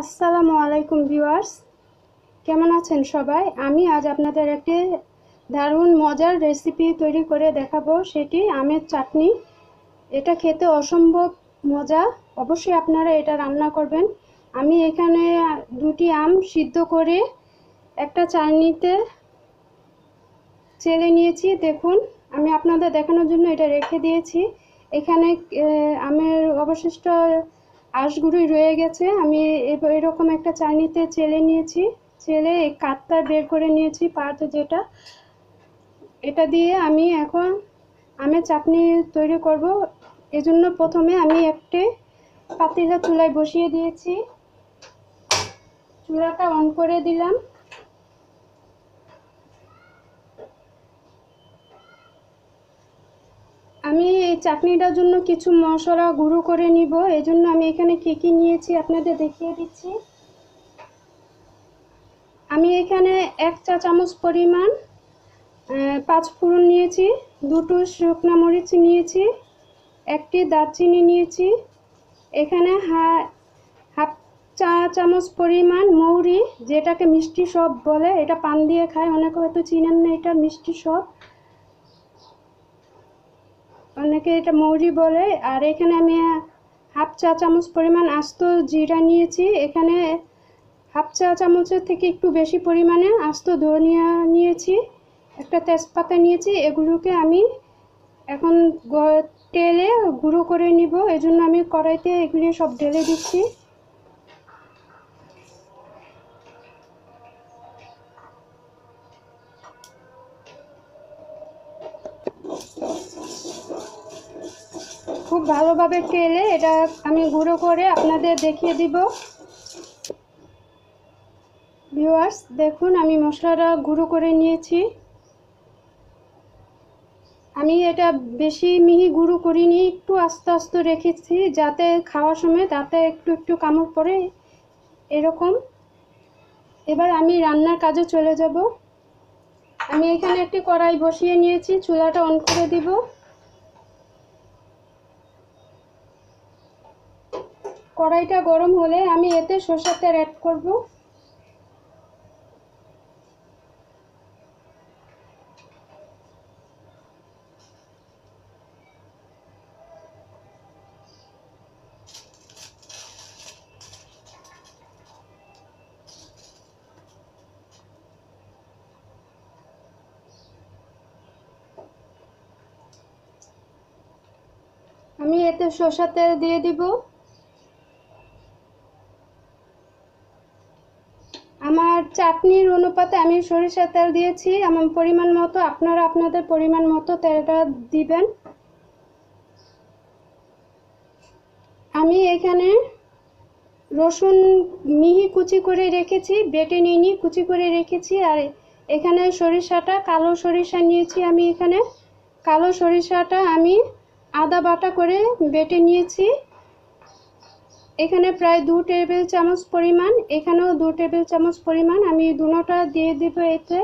আসসালামু আলাইকুম ভিউয়ার্স। কেমন আছেন সবাই? আমি আজ আপনাদের একটি দারুণ মজার রেসিপি তৈরি করে দেখাবো। সেটি আমের চাটনি। এটা খেতে অসম্ভব মজা। অবশ্যই আপনারা এটা রান্না করবেন। আমি এখানে দুটি আম সিদ্ধ করে একটা চাটনিতে চেলে নিয়েছি। দেখুন, আমি আপনাদের দেখানোর জন্য এটা রেখে দিয়েছি। এখানে আমের অবশিষ্ট আঁশগুড়ি রয়ে গেছে। আমি এরকম একটা চাইনিতে চেলে নিয়েছি। চেলে এই কাতটা বের করে নিয়েছি পাট যেটা। এটা দিয়ে আমি এখন আমের চাটনি তৈরি করব। এজন্য প্রথমে আমি একটি পাতিলা চুলায় বসিয়ে দিয়েছি। চুলাটা অন করে দিলাম আমি এই চাটনিটার জন্য কিছু মশলা গুঁড়ো করে নিব। এই জন্য আমি এখানে কী কী নিয়েছি আপনাদের দেখিয়ে দিচ্ছি। আমি এখানে এক চা চামচ পরিমাণ পাঁচ ফোড়ন নিয়েছি, দুটো শুকনো মরিচ নিয়েছি, একটি দারচিনি নিয়েছি, এখানে হা- হাফ চা চামচ পরিমাণ মৌরি, যেটাকে মিষ্টি সব বলে, এটা পান দিয়ে খায়, অনেকে হয়তো চিনেন না, এটা মিষ্টি সব। অনেকে এটা মৌরি বলে, আর এখানে আমি হাফ চা চামচ পরিমাণ আস্ত জিরা নিয়েছি। এখানে হাফ চা চামচের থেকে একটু বেশি পরিমাণে আস্ত ধনিয়া নিয়েছি, একটা তেজপাতা নিয়েছি। এগুলোকে আমি এখন তেলে গুঁড়ো করে নিব। এজন্য আমি কড়াইতে এগুলি সব ঢেলে দিচ্ছি। খুব ভালোভাবে তেলে এটা আমি গুঁড়ো করে আপনাদের দেখিয়ে দিব। ভিউয়ার্স, দেখুন, আমি মশলাটা গুঁড়ো করে নিয়েছি। আমি এটা বেশি মিহি গুঁড়ো করিনি, একটু আস্তে আস্তে রেখেছি যাতে খাওয়ার সময় তাতে একটু একটু কামড় পড়ে এরকম। এবার আমি রান্নার কাজে চলে যাব। আমি এখানে একটি কড়াই বসিয়ে নিয়েছি, চুলাটা অন করে দিব। কড়াইটা গরম হলে আমি এতে সরষের তেল অ্যাড করব। আমি এতে সরষের তেল দিয়ে দিব আমার চাটনির অনুপাতে আমি সরিষার তেল দিয়েছি আমার পরিমাণ মতো, আপনারা আপনাদের পরিমাণ মতো তেলটা দিবেন। আমি এখানে রসুন মিহি কুচি করে রেখেছি, বেটে নিয়ে কুচি করে রেখেছি, আর এখানে সরিষাটা, কালো সরিষা নিয়েছি আমি এখানে। কালো সরিষাটা আমি আদা বাটা করে বেটে নিয়েছি। এখানে প্রায় দু টেবিল চামচ পরিমাণ, এখানেও দু টেবিল চামচ পরিমাণ। আমি দুটোটা দিয়ে দিব এতে।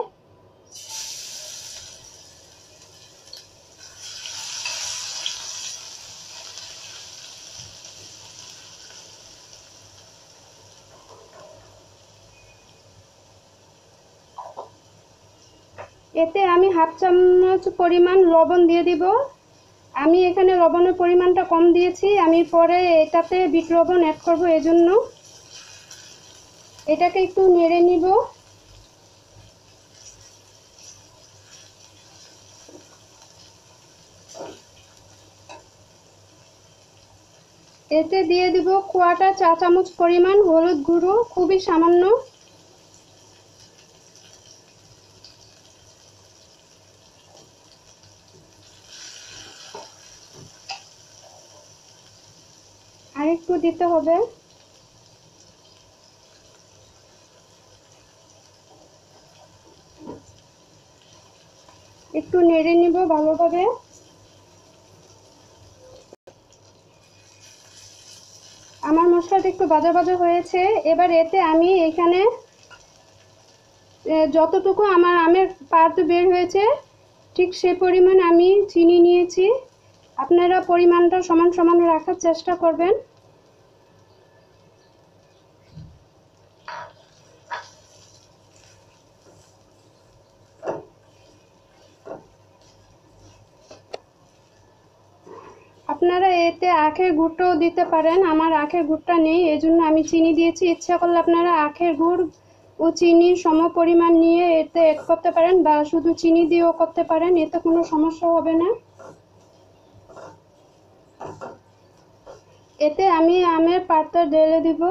এতে আমি হাফ চামচ পরিমাণ লবণ দিয়ে দিব। আমি এখানে লবণের পরিমাণটা কম দিয়েছি, আমি পরে এটাতে বিট লবণ অ্যাড করব এজন্য। এটাকে একটু নেড়ে নিব। এতে দিয়ে দিব কোয়াটা চা চামচ পরিমাণ হলুদ গুঁড়ো, খুবই সামান্য আর একটু দিতে হবে। একটু নেড়ে নিব ভালোভাবে। আমার মশলাটা একটু বাজা বাজা হয়েছে। এবার এতে আমি এখানে যতটুকু আমার আমের পাত বের হয়েছে, ঠিক সে পরিমাণ আমি চিনি নিয়েছি। আপনারা পরিমাণটা সমান সমান রাখার চেষ্টা করবেন। আপনারা এতে আখের গুড়টাও দিতে পারেন। আমার আখের গুড়টা নেই এই জন্য আমি চিনি দিয়েছি। ইচ্ছা করলে আপনারা আখের গুড় ও চিনির সম পরিমাণ নিয়ে এতে এড করতে পারেন বা শুধু চিনি দিয়েও করতে পারেন, এতে কোনো সমস্যা হবে না। এতে আমি আমের পাতা ঢেলে দিব।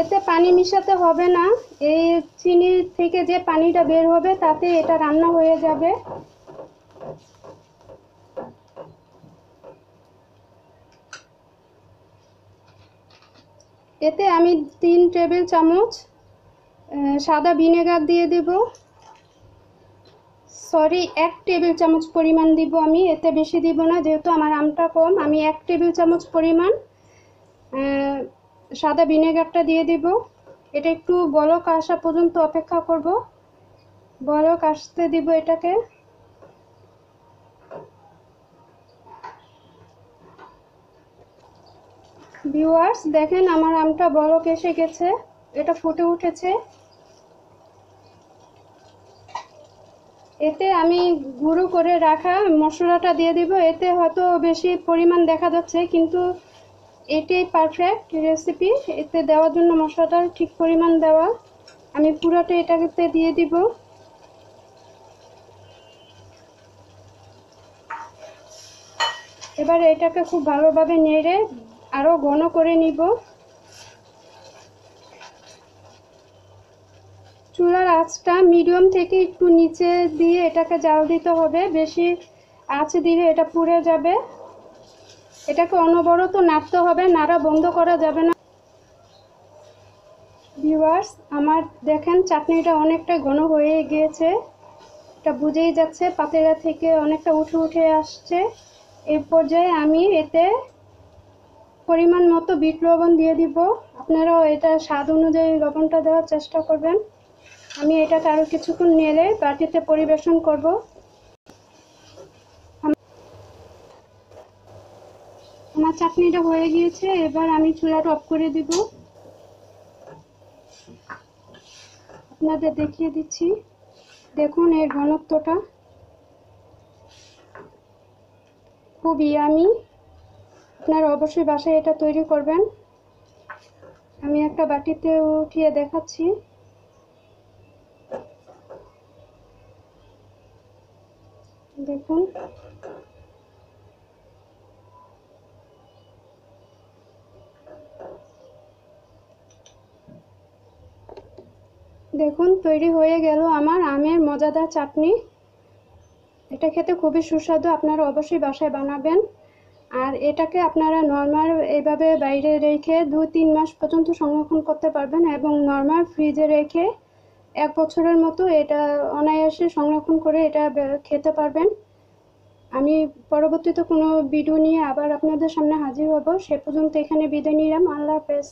এতে পানি মিশাতে হবে না। এই চিনি থেকে যে পানিটা বের হবে, তাতে এটা রান্না হয়ে যাবে। এতে আমি তিন টেবিল চামচ সাদা ভিনেগার দিয়ে দেব। সরি, এক টেবিল চামচ পরিমাণ দিব আমি, এতে বেশি দিব না, যেহেতু আমার আমটা কম। আমি এক টেবিল চামচ পরিমাণ সাদা ভিনেগারটা দিয়ে দিব। এটা একটু বলক আসা পর্যন্ত অপেক্ষা করব। বলক আসতে দিব এটাকে। ভিউয়ার্স, দেখেন আমার আমটা বলক এসে গেছে। এটা ফুটে উঠেছে। এতে আমি গুঁড়ো করে রাখা মশলাটা দিয়ে দিব। এতে হয়তো বেশি পরিমাণ দেখা যাচ্ছে, কিন্তু এটাই পারফেক্ট রেসিপি এতে দেওয়ার জন্য মশলাটা ঠিক পরিমাণ দেওয়া। আমি পুরোটা এটাতে দিয়ে দিব। এবার এটাকে খুব ভালোভাবে নেড়ে আরও ঘন করে নিব। চুলার আঁচটা মিডিয়াম থেকে একটু নিচে দিয়ে এটাকে জাল দিতে হবে। বেশি আঁচ দিলে এটা পুড়ে যাবে। এটাকে অনবরত নাড়তে হবে, নাড়া বন্ধ করা যাবে না। ভিউয়ার্স, আমার দেখেন চাটনিটা অনেকটা ঘন হয়ে গিয়েছে। এটা বুঝেই যাচ্ছে, পাতেরা থেকে অনেকটা উঠে উঠে আসছে। এই পর্যায়ে আমি এতে পরিমাণ মতো বিট লবণ দিয়ে দিব। আপনারাও এটা স্বাদ অনুযায়ী লবণটা দেওয়ার চেষ্টা করবেন। আমি এটাকে আরও কিছুক্ষণ নেড়ে বাটিতে পরিবেশন করব। আমার চাটনিটা হয়ে গিয়েছে, এবার আমি চুলাটা অফ করে দিব। আপনাদের দেখিয়ে দিচ্ছি। দেখুন এর ঘনত্বটা। খুব ইয়ামি। আপনারা অবশ্যই বাসায় এটা তৈরি করবেন। আমি একটা বাটিতে উঠিয়ে দেখাচ্ছি। দেখুন। দেখুন, তৈরি হয়ে গেল আমার আমের মজাদার চাটনি। এটা খেতে খুবই সুস্বাদু, আপনারা অবশ্যই বাসায় বানাবেন। আর এটাকে আপনারা নর্মাল এইভাবে বাইরে রেখে দু তিন মাস পর্যন্ত সংরক্ষণ করতে পারবেন এবং নর্মাল ফ্রিজে রেখে এক বছরের মতো এটা অনায়াসে সংরক্ষণ করে এটা খেতে পারবেন। আমি পরবর্তীতে কোনো ভিডিও নিয়ে আবার আপনাদের সামনে হাজির হব। সে পর্যন্ত এখানে বিদায় নিলাম। আল্লাহ হাফেজ।